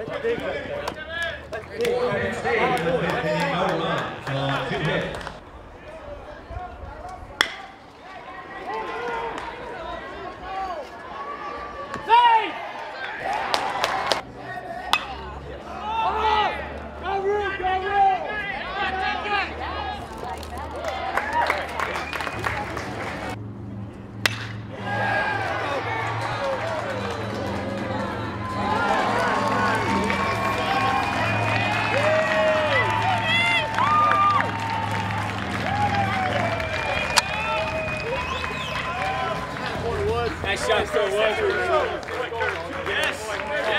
Let's take that. Let's take that. Nice shot, still was. Yes.